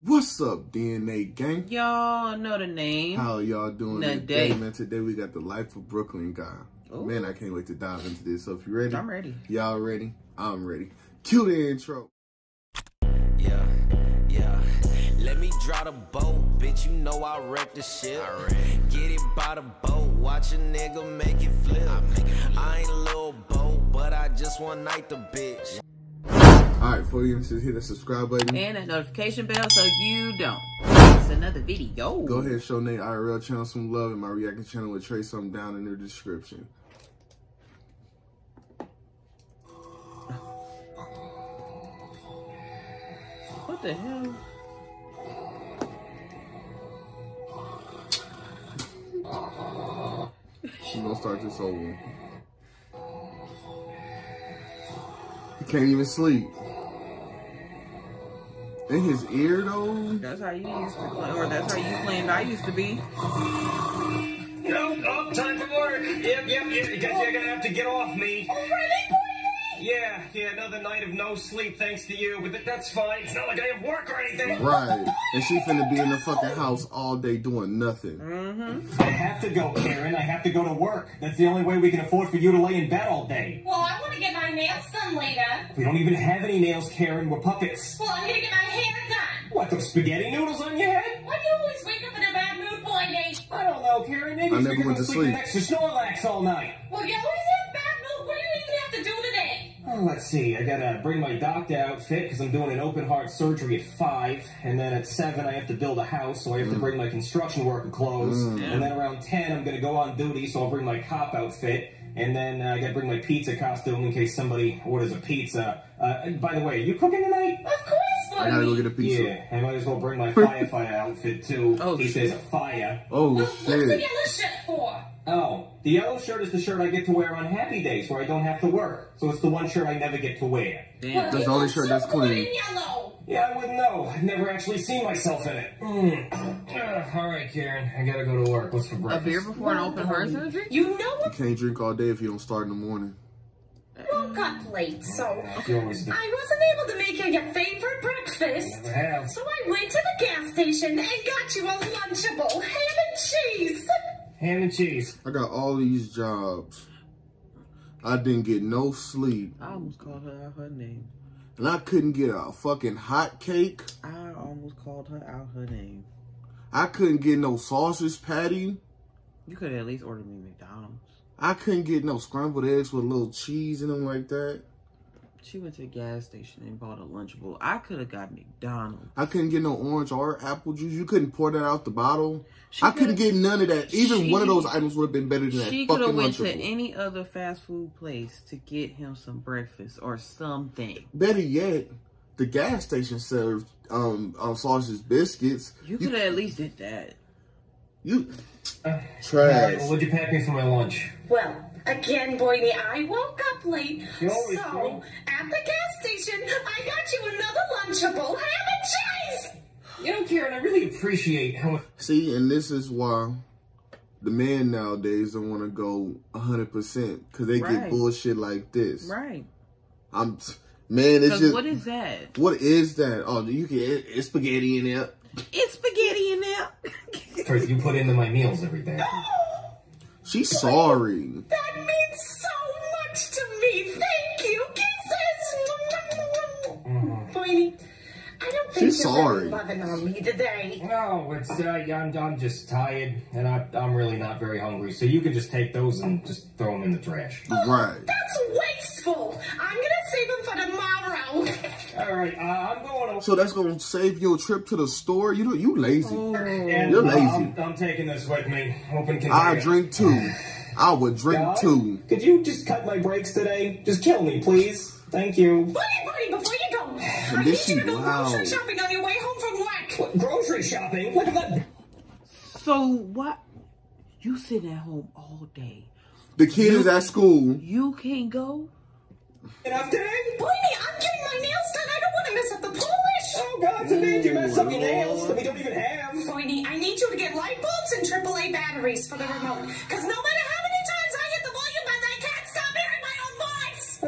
What's up, DNA gang? Y'all know the name. How y'all doing Today. today, man? Today we got the Life of Brooklyn guy. Ooh. Man, I can't wait to dive into this. So if you're ready, I'm ready. Y'all ready? I'm ready. Cue the intro. Yeah, yeah. Let me draw the boat, bitch. You know I wreck the shit. Get it by the boat, watch a nigga make it flip. I ain't a little boat, but I just one night the bitch. All right, before you just hit the subscribe button. And that notification bell so you don't miss another video. Go ahead, and show Nate IRL channel some love, and my reacting channel will trace something down in the description. What the hell? She's gonna start this over. He can't even sleep. In his ear though. That's how you used to play, or that's how you claimed I used to be. No, oh, time for work. Yep, yep, yep. Because You're gonna have to get off me. Oh, yeah, yeah, another night of no sleep thanks to you, but th- that's fine. It's not like I have work or anything. Right. And she finna be in the fucking house all day doing nothing. Mm-hmm. I have to go, Karen. I have to go to work. That's the only way we can afford for you to lay in bed all day. Well, I want to get my nails done later. We don't even have any nails, Karen. We're puppets. Well, I'm gonna get my hair done. What, spaghetti noodles on your head? Why do you always wake up in a bad mood, boy, Nate? I don't know, Karen. Maybe I it's never because went to sleeping sleep. next to Snorlax all night. Well, you always have a bad mood. What do you even have to do today? Oh, let's see. I gotta bring my doctor outfit because I'm doing an open heart surgery at five, and then at seven I have to build a house, so I have to bring my construction worker clothes, and then around ten I'm gonna go on duty, so I'll bring my cop outfit, and then uh, I gotta bring my pizza costume in case somebody orders a pizza. Uh, by the way, are you cooking tonight? Of course, boy. I gotta go get a pizza. Yeah, I might as well bring my firefighter outfit too, Oh, he says shit. there's a fire. Oh What's the yellow shirt for? Oh, the yellow shirt is the shirt I get to wear on happy days where I don't have to work, so it's the one shirt I never get to wear. Damn. Well, That's the only shirt that's clean. in yellow. Yeah, I wouldn't know. I've never actually seen myself in it. Mm. Ugh, all right, Karen. I gotta go to work. What's for breakfast? A beer before an open heart surgery? You know what? Can't drink all day if you don't start in the morning. Woke up late, so You always do. I wasn't able to make you your favorite breakfast. So I went to the gas station and got you a Lunchable ham and cheese. Ham and cheese. I got all these jobs. I didn't get no sleep. I almost called her out her name. And I couldn't get a fucking hot cake. I almost called her out her name. I couldn't get no sausage patty. You could at least order me McDonald's. I couldn't get no scrambled eggs with a little cheese in them like that. She went to the gas station and bought a Lunchable. I could have got McDonald's. I couldn't get no orange or apple juice. You couldn't pour that out the bottle. She I couldn't get none of that. Even she- one of those items would have been better than that She could fucking have went to any other fast food place to get him some breakfast or something. Better yet, the gas station served um, um sausage biscuits. You could have at least did that. You All right, trash. well, what'd you pack me for my lunch? Well, again, Boydie, I woke up late. You always so, do. at the gas station, I got you another Lunchable ham and cheese. You know, Karen, I really appreciate how much. See, and this is why the men nowadays don't want to go hundred percent because they get bullshit like this. Right. I'm, man, it's just what is that? what is that? Oh, you can it's spaghetti in there. It's spaghetti in there. First, you put into my meals every day. She's sorry. That means so much to me. Thank you. Kisses. Boydie, I don't think She's you're sorry. really loving on me today. No, it's uh, I'm, I'm just tired, and I, I'm really not very hungry. So you can just take those and just throw them in the trash. Right. That's wasteful. I'm gonna save them for tomorrow. All right, uh, I'm going to. So that's gonna save your trip to the store. You know, you lazy. And, You're uh, lazy. I'm, I'm taking this with me. Open container. I drink too. I would drink God, two. Could you just cut my brakes today? Just kill me, please. Thank you. Buddy, buddy, before you go, I need you to go loud. grocery shopping on your way home from work. What, grocery shopping? Look at that. so what? You sitting at home all day. The kid is at school. You can't go? Enough today? Boydie, I'm getting my nails done. I don't want to mess up the polish. Oh, God forbid you mess up your nails that we don't even have. Boydie, I need you to get light bulbs and AAA batteries for the remote. Because no matter how many times I hit the volume button, I can't stop hearing my own voice.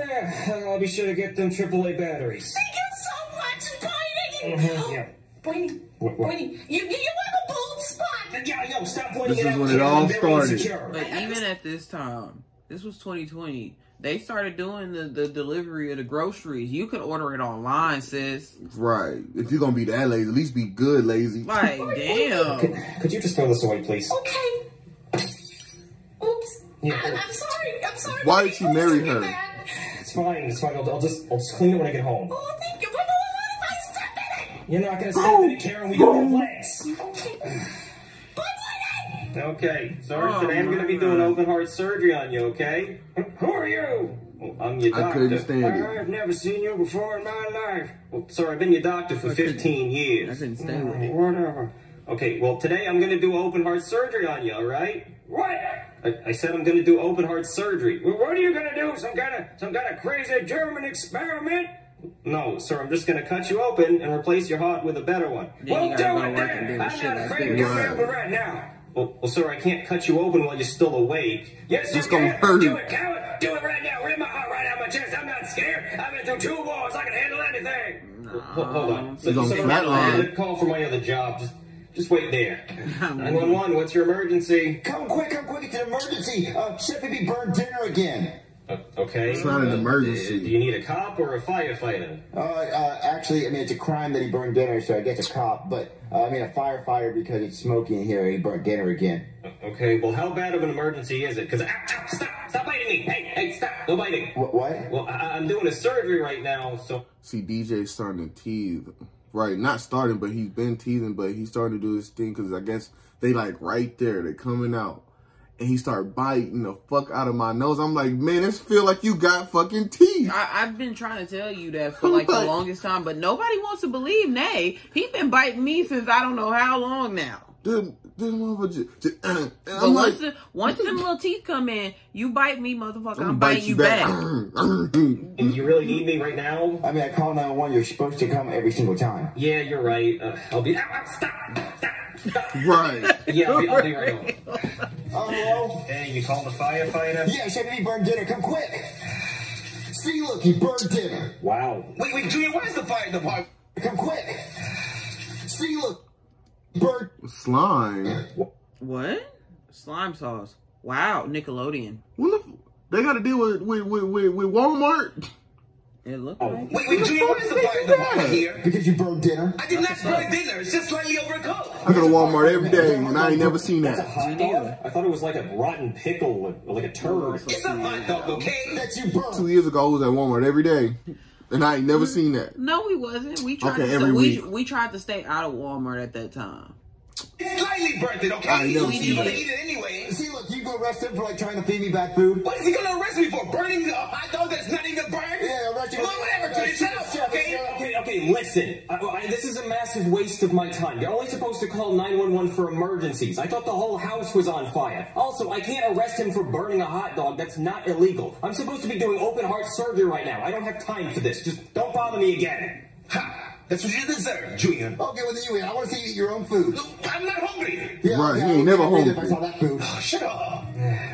Yeah, I'll be sure to get them AAA batteries. Thank you so much, Boydie. Mhm, yeah. Boydie, What- what? Boydie, you, you have a bald spot. Yeah, yo, stop pointing This it is out. when it all started. insecure. But even at this time, this was 2020. They started doing the, the delivery of the groceries. You could order it online, sis. Right. If you're gonna be that lazy, at least be good lazy. Like, Could, damn. could you just throw this away, please? Okay. Oops. Yeah. I'm, I'm sorry. I'm sorry. Why did she marry her? be. It's fine. It's fine. I'll, I'll just I'll just clean it when I get home. Oh, thank you. But what if I step in it? You're not gonna step in it, Karen. We don't have legs. Okay. But Boydie! Okay, sorry. Oh, today I'm gonna be doing open heart surgery on you. Okay? Who are you? Well, I'm your doctor. I couldn't stand it. I've never seen you before in my life. Well, sorry, I've been your doctor for 15 years. I couldn't stand oh, with it. Whatever. Okay, well today I'm gonna do open heart surgery on you. All right? What? I, I said I'm gonna do open heart surgery. Well, what are you gonna do? Some kind of some kind of crazy German experiment? No, sir. I'm just gonna cut you open and replace your heart with a better one. Then well, you do it then. I'm not afraid to this. get Right. me open right now. Well, well, sir, I can't cut you open while you're still awake. Yes, It's you gonna can. hurt Do it, coward. Do it right now. Rip my heart right out of my chest. I'm not scared. I've been through two wars. I can handle anything. Hold, hold on. You're gonna. I'm gonna call for my other job. Just, just wait there. 911. What's your emergency? Come quick, come quick, it's an emergency. Uh, Chef be burned dinner again. Uh, okay. It's not an Uh, emergency. Do you need a cop or a firefighter? Uh, uh, actually, I mean, it's a crime that he burned dinner, so I guess a cop. But, uh, I mean, a firefighter because it's smoky in here, he burned dinner again. Uh, Okay. Well, how bad of an emergency is it? Because stop, stop biting me. Hey, hey, stop. No biting. What? what? Well, I, I'm doing a surgery right now, so. See, DJ's starting to tease. Right, not starting, but he's been teasing, but he's starting to do his thing because I guess they like right there, they're coming out. And he started biting the fuck out of my nose. I'm like, man, this feel like you got fucking teeth. I, I've been trying to tell you that for like the longest time, but nobody wants to believe Nae. He been biting me since I don't know how long now. This, this motherfucker just, just and I'm like, once the, once them little teeth come in, you bite me, motherfucker. I'm, I'm biting you back. Do you really need me right now? I mean, I call 911, you're supposed to come every single time. Yeah, you're right. Uh, I'll be. Ow, ow, stop! Stop! Stop! right. Yeah, I'll be, I'll be right over. Oh, hello? Hey, you called the firefighter? Yeah, Chef be burned dinner, come quick. See, look, he burned dinner. Wow. Wait, wait, Junior, where's the fire department? Come quick. See, look, burned. Slime. What? Slime sauce. Wow, Nickelodeon. What the, f- they got to deal with, with, with, with, with Walmart? It looked Oh. like Wait, wait, Junior, where's the fire department here? Because you burned dinner. I did not burn dinner. It's just slightly overcooked. I go to Walmart every day and I ain't never seen That's a that. hot dog? I thought it was like a rotten pickle or like a turd. It's a hot dog, okay? That you burned. Two years ago, I was at Walmart every day and I ain't never seen that. No, we wasn't. We tried Okay, to every we, week. we tried to stay out of Walmart at that time. It's slightly burnt it, okay? I never He's seen gonna eat it anyway. See, look, you go arrest him for like trying to feed me back food. What is he gonna arrest me for? Burning a hot dog that's not even burned? Yeah, arrest you. Well, whatever, Junior, shut up, okay? Okay, okay, listen. I, I, this is a massive waste of my time. You're only supposed to call 911 for emergencies. I thought the whole house was on fire. Also, I can't arrest him for burning a hot dog. That's not illegal. I'm supposed to be doing open heart surgery right now. I don't have time for this. Just don't bother me again. Ha! That's what you deserve, Junior. Okay, well then you eat. I want to see you eat your own food. I'm not hungry. Yeah, Right, yeah, he ain't never would eat If I saw that food. Oh, Shut up.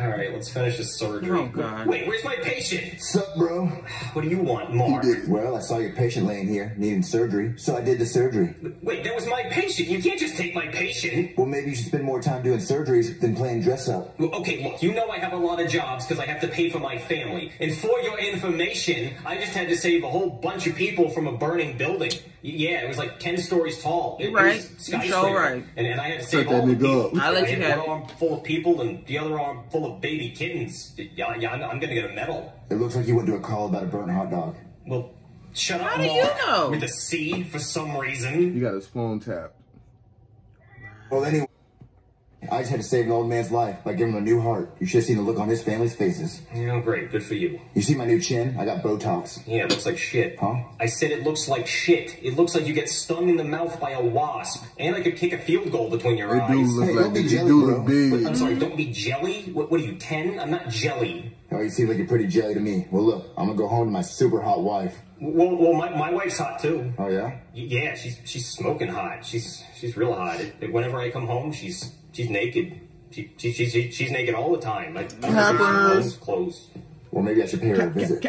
All right, let's finish this surgery. Oh god. Wait, where's my patient? Sup, bro? What do you want, Mark? He did. Well, I saw your patient laying here needing surgery, so I did the surgery. Wait, that was my patient. You can't just take my patient. Well, maybe you should spend more time doing surgeries than playing dress up. Well, Okay, look, you know I have a lot of jobs because I have to pay for my family. And for your information, I just had to save a whole bunch of people from a burning building. Y- Yeah, it was like 10 stories tall. It, it Right. was You skyscraper. sure right. And, and I had to Set save all the nigga people. I'll let I you had have one arm full of people and the other arm full of baby kittens. Yeah, yeah I'm, I'm gonna get a medal. It looks like you went to a call about a burnt hot dog. Well, shut up, How do you know? With a C for some reason. You got his phone tapped. Well, anyway, I just had to save an old man's life by giving him a new heart. You should have seen the look on his family's faces. Yeah, great. Good for you. You see my new chin? I got Botox. Yeah, it looks like shit. Huh? I said it looks like shit. It looks like you get stung in the mouth by a wasp. And I could kick a field goal between your It do look Hey, like don't be it jelly, do bro. look big. I'm sorry, don't be jelly? What, what are you, 10? I'm not jelly. Oh, you seem like you're pretty jelly to me. Well, look, I'm gonna go home to my super hot wife. Well, well my, my wife's hot too. Oh, yeah? Y- Yeah, she's she's smoking hot. She's she's real hot. It- it- whenever I come home, she's she's naked. She, she, she, she, she's naked all the time. Like, Cappers. clothes, clothes. Well, uh, maybe I should pay her a visit.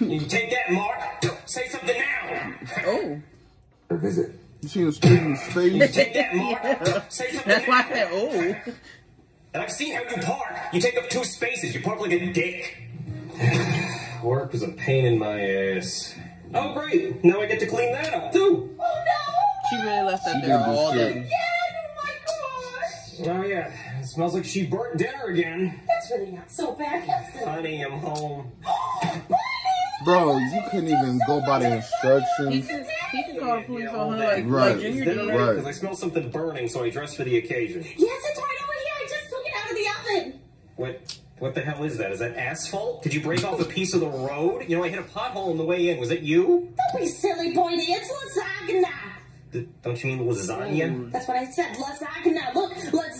You take that, Mark. Say something now. Oh. Her visit. You see him spitting in space? Take that, Mark. Say something That's why I said, oh. And I've seen how you park. You take up two spaces. You park like a dick. Work is a pain in my ass. Oh, great. Now I get to clean that up, too. Oh no! She really left that She there all day. Yeah, oh my gosh! Oh, yeah. It smells like she burnt dinner again. That's really not so bad, is it? Honey, I'm home. Bro, you couldn't even go by the He instructions. could, he could call the police Yeah, on her like, Right. like Junior Dinner did. Right. Because I smell something burning, so I dressed for the occasion. Yes, it's right over here. I just took it out of the oven. What? What the hell is that? Is that asphalt? Did you break off a piece of the road? You know, I hit a pothole on the way in. Was it you? Don't be silly, Boydie. It's lasagna. D- don't you mean lasagna? That's what I said. Lasagna. Look,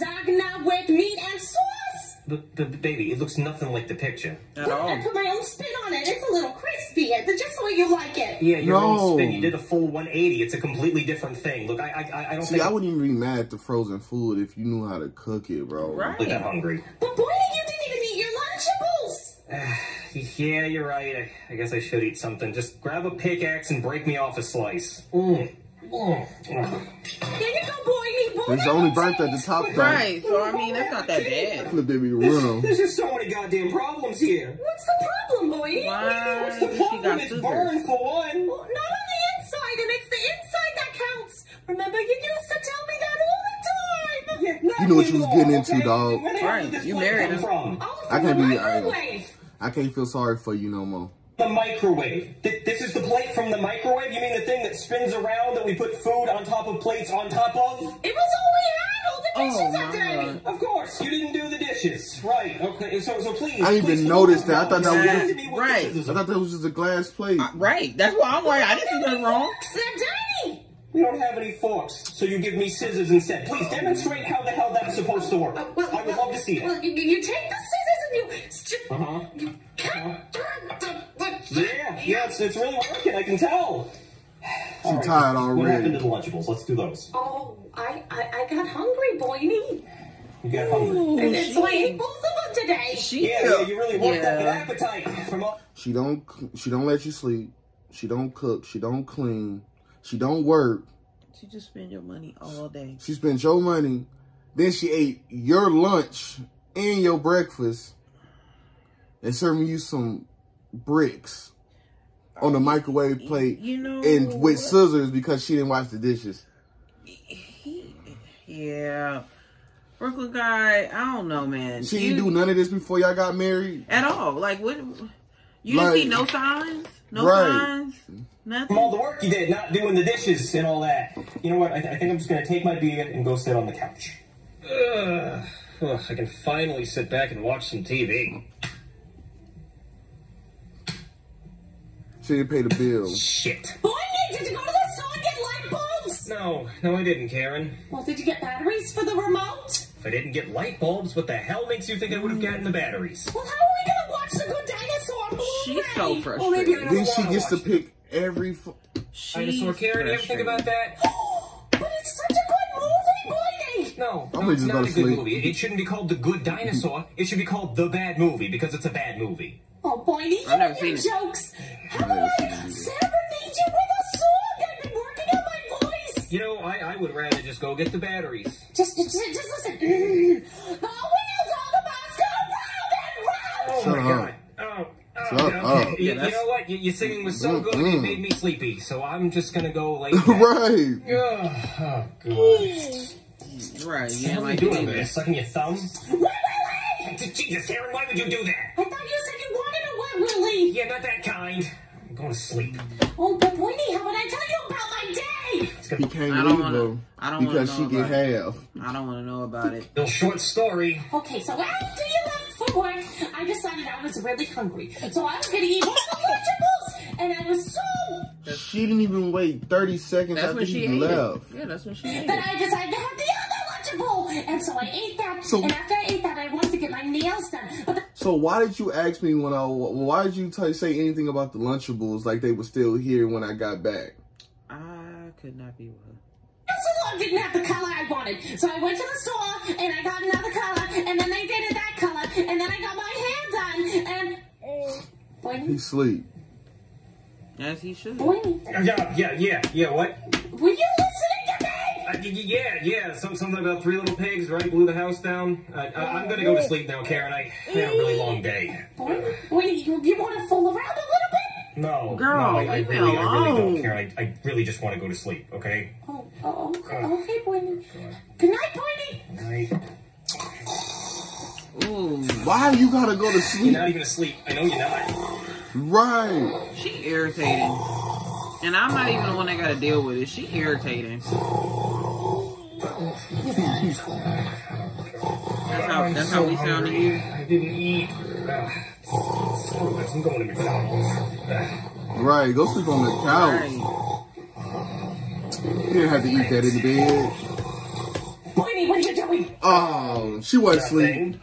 lasagna with meat and sauce. But, but baby, it looks nothing like the picture. At Look, I put my own spin on it. It's a little crispy. It's just the way you like it. Yeah, your No. own spin. You did a full 180. It's a completely different thing. Look, I, I, I don't See, think I wouldn't even be mad at the frozen food if you knew how to cook it, bro. Right. I'm that hungry. But Boydie, you didn't even eat your Lunchables. Yeah, you're right. I, I guess I should eat something. Just grab a pickaxe and break me off a slice. Mm. Mm. There you go, Boydie. Boydie, It's only burnt at the top, though. Right. So, I mean, that's not that bad. Flip that be around. There's just so many goddamn problems here. What's the problem, Boydie? Why? What's the problem? got It's burned for one. Well, not on the inside, and it's the inside that counts. Remember, you used to tell me that all the time. Yeah, You knew what you was getting into, okay? dog. Where the hell Right, you married come him. from? Oh, I can't be- I- I can't feel sorry for you no more. The microwave. Th- this is the plate from the microwave? You mean the thing that spins around that we put food on top of plates on top of? It was all we had. All the Oh, my are dirty. God. Of course, you didn't do the dishes. Right, okay, so, so please. I didn't even hold notice that. I thought that was just- to me what Right. I thought that was just a glass plate. Right. That's why I'm like, I didn't see nothing wrong. They're dirty. We don't have any forks, so you give me scissors instead. Please demonstrate how the hell that's supposed to work. Uh, well, I would well, love to see it. Well, you, you take the scissors and you Uh-huh. you cut the, the, Yeah, yeah, it's, it's really working, I can tell. She tired already. What happened to the Lunchables? Let's do those. Oh, I, I, I got hungry, Boydie. You got hungry. And, and so I ate both of them today. She Yeah, yeah, you really worked up an Yeah. appetite from all... She don't. She don't let you sleep. She don't cook. She don't clean. She don't work. She just spend your money all day. She spent your money. Then she ate your lunch and your breakfast, and serving you some bricks on the microwave plate You know and with scissors because she didn't wash the dishes. Yeah. Brooklyn guy, I don't know, man. She You- didn't do none of this before y'all got married. at all. Like what? You Like- didn't see no signs, no Right. signs, nothing. From all the work you did, not doing the dishes and all that. You know what? I, th- I think I'm just gonna take my beer and go sit on the couch. Ugh. Ugh, I can finally sit back and watch some TV. She didn't pay the bill. Shit. Boydie, did you go to the No, no, I didn't, Karen. Well, did you get batteries for the remote? If I didn't get light bulbs, what the hell makes you think I would have gotten the batteries? Well, how are we gonna watch the Good Dinosaur movie? She's so frustrated. Well, maybe I don't Then she gets to watch pick every. Fu- Dinosaur She's Karen, you ever think about that? But it's such a good movie, Boydie. No, no it's not a to good movie. It, it shouldn't be called The Good Dinosaur. It should be called The Bad Movie because it's a bad movie. Oh, Boydie, you I've never and your seen it. jokes. How never do You know, I, I would rather just go get the batteries. Just, just, just listen. the wheels on the bus go round and round. Oh, oh, oh Shut my up. god. Oh, oh, okay. up. You, Yeah, you that's- know what? You, your singing was so mm-hmm. good, it made me sleepy. So I'm just gonna go lay down. right. Ugh, oh, God. Right. What Yeah, are you like doing you there? Sucking your thumb? Wait, wait, wait. Jesus, Karen, why would you do that? I thought you said you wanted a wet willy. Yeah, not that kind. I'm going to sleep. Oh, but Boydie, how would I tell you about my day? It's He gonna can't I don't leave wanna- though I don't because she know get about it. half. I don't want to know about it. be a short story. Okay, so after you left for work, I decided I was really hungry. So I was gonna eat one of the Lunchables, and I was so She didn't even wait 30 seconds That's after when she he ate left. it. Yeah, that's when she ate Then. I decided to have the other Lunchable. And so I ate that, So- and after I ate that, I wanted to get my nails done. But the So why did you ask me when I? Why did you t- say anything about the Lunchables like they were still here when I got back? I could not be with her. salon didn't have the color I wanted. So I went to the store, and I got another color, and then they did it that color, and then I got my hair done, and... He Boydie, sleep. As he should. Boydie, Yeah, yeah, yeah, yeah, what? were you listening Uh, y- y- yeah, yeah, some, something about three little pigs, right? Blew the house down. Uh, I, I'm gonna go to sleep now, Karen. I had a really long day. Boy, boy, you, you want to fool around a little bit? No, Girl, no, I, I leave me really, I really don't, Karen. I, I really just want to go to sleep. Okay. Oh, oh, oh, oh okay, okay, Boydie. Good night, Boydie. Night. Ooh, Why you gotta go to sleep? You're not even asleep. I know you're not. Right. she irritating. And I'm not even the one that got to deal with it. She irritating. That's how, that's how we sound to you. I didn't eat. I'm going to McDonald's. Right. Go sleep on the couch. You didn't have to eat that in the bed. Boydie, what are you doing? Oh, she wasn't asleep.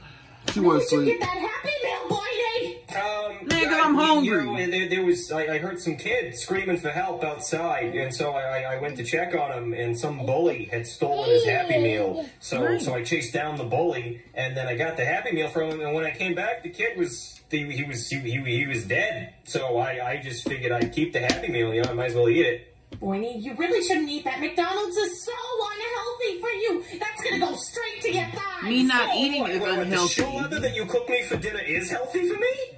She wasn't asleep. Man, 'cause you hungry. know, there, there was, I, I heard some kid screaming for help outside, and so I, I- I went to check on him, and some bully had stolen his Happy Meal. So, Right. so I chased down the bully, and then I got the Happy Meal from him. And when I came back, the kid was, he, he was, he, he, he was dead. So I, I just figured I'd keep the Happy Meal. You know, I might as well eat it. Boydie, you really shouldn't eat that. McDonald's is so unhealthy for you. That's gonna go straight to your thighs. Me not Oh, eating What, is what, what, the unhealthy. shoe leather that you cook me for dinner is healthy for me?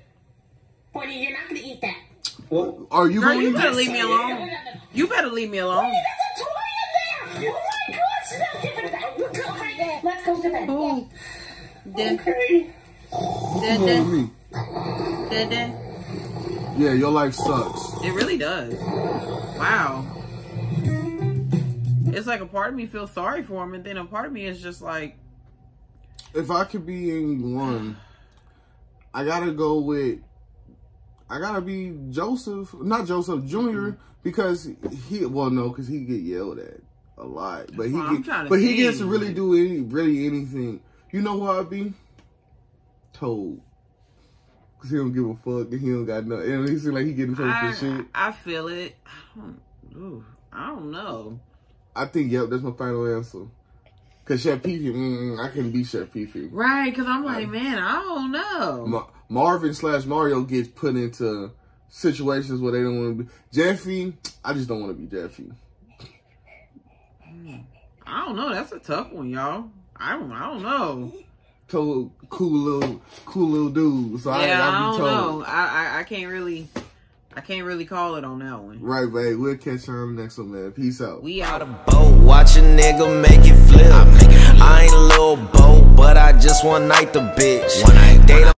Boydie, you're not gonna eat that. Well, Are you Girl, going you to better leave me alone. no, no. You better leave me alone. Boydie, there's a toy in there. Oh my gosh, no, give it back. Look, go, honey. Let's go to bed. Ooh. Dun, okay. dun, dun, Me. dun, dun. Yeah, your life sucks. It really does. Wow. It's like a part of me feels sorry for him, and then a part of me is just like, If I could be in one, I gotta go with. I gotta be Joseph, not Joseph Junior, because he. Well, no, because he get yelled at a lot, but he get, but he gets to really do any, really anything. You know who I'd be? Toad. Cause he don't give a fuck and he don't got nothing. And he seem like he getting I, for shit. I feel it. I don't, ooh, I don't know. I think, yep, that's my final answer. Cause Chef Pee Pee, mm, I can be Chef Pee Pee. Right, because I'm like, man, I don't know. Ma- Marvin slash Mario gets put into situations where they don't want to be. Jeffy, I just don't want to be Jeffy. I don't know. That's a tough one, y'all. I don't, I don't know. Toad cool little, cool little dude. So yeah, I, I, I'll don't told. know. I, I, I can't really, I can't really call it on that one. Right, babe. We'll catch you on the next one, man. Peace out. We out. Of boat, watch a nigga make it flip. I ain't a little boat, but I just one night the bitch. One night,